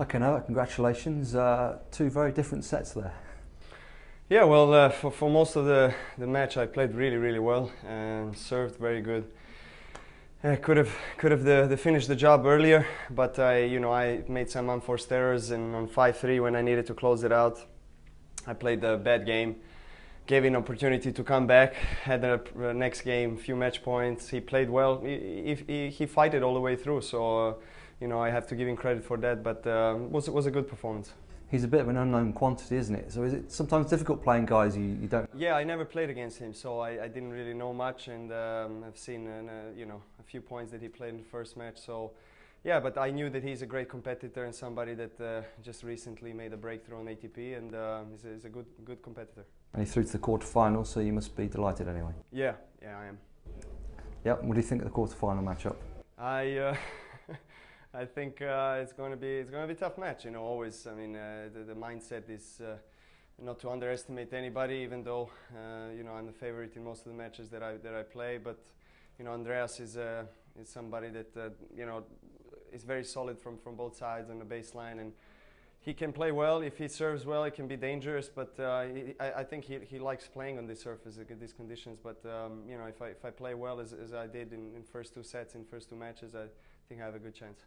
Okay, Noah, congratulations. Uh, two very different sets there. Yeah, well, uh, for, for most of the, the match, I played really, really well and served very good. I could have could have the, the finished the job earlier, but I you know I made some unforced errors and on five three when I needed to close it out, I played a bad game, gave an opportunity to come back. Had the next game few match points. He played well. He he, he fought it all the way through. So uh, you know I have to give him credit for that. But uh, was was a good performance he's a bit of an unknown quantity, isn't it? So is it sometimes difficult playing guys you, you don't? Yeah, I never played against him, so I, I didn't really know much, and um, I've seen uh, you know a few points that he played in the first match. So yeah, but I knew that he's a great competitor and somebody that uh, just recently made a breakthrough on ATP, and uh, he's, a, he's, a, good good competitor. And he's through to the quarterfinals, so you must be delighted anyway. Yeah, yeah, I am. Yeah, what do you think of the quarterfinal matchup? I. I think uh, it's going to be it's going to be a tough match. You know, always. I mean, uh, the, the, mindset is uh, not to underestimate anybody, even though uh, you know I'm the favorite in most of the matches that I that I play. But you know, Andreas is uh, is somebody that uh, you know is very solid from from both sides on the baseline and. He can play well. If he serves well, it can be dangerous. But he, I, I, think he, he likes playing on this surface, these conditions. But um, you know, if I, if I play well as, as I did in, in first two sets, in first two matches, I think I have a good chance.